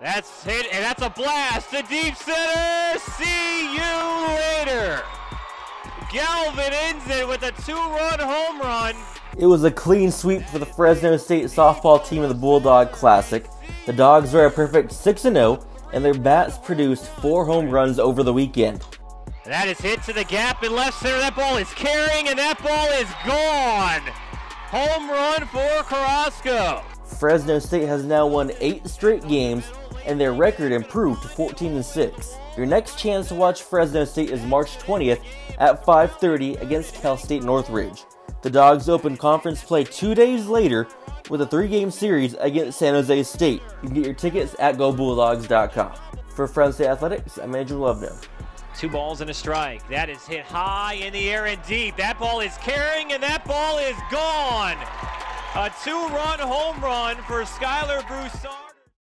That's hit, and that's a blast to deep center. See you later. Galvin ends it with a two-run home run. It was a clean sweep for the Fresno State softball team of the Bulldog Classic. The Dogs are a perfect 6 0, and their bats produced four home runs over the weekend. That is hit to the gap in left center. That ball is carrying, and that ball is gone. Home run for Carrasco. Fresno State has now won eight straight games, and their record improved to 14 6. Your next chance to watch Fresno State is March 20th at 5:30 against Cal State Northridge. The Dogs open conference play two days later with a three-game series against San Jose State. You can get your tickets at GoBulldogs.com. For Fresno State Athletics, I'm Andrew Lovedown. Two balls and a strike. That is hit high in the air and deep. That ball is carrying, and that ball is gone. A two-run home run for Skylar Broussard.